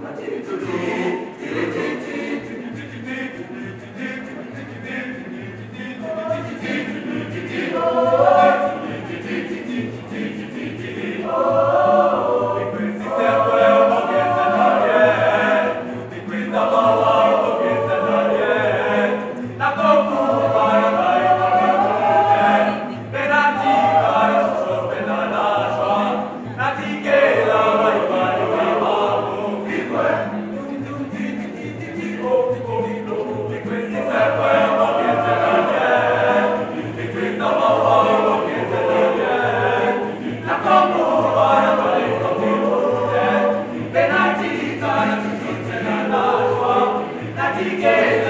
ちょうどいい。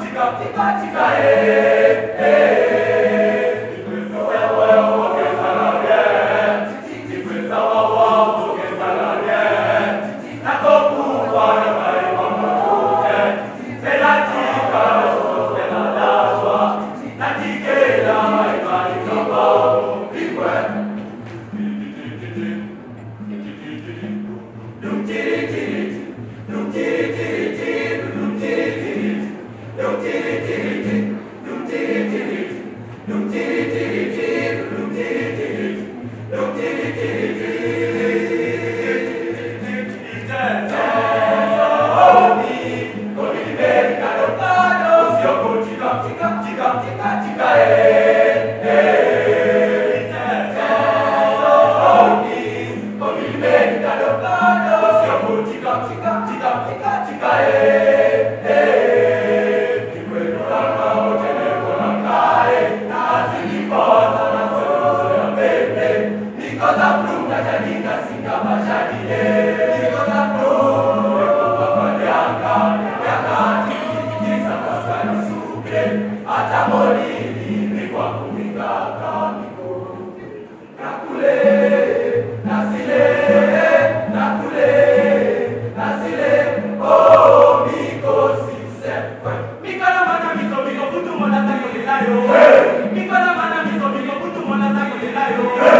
Tika, tika, tika, eh, eh. Chica, chica,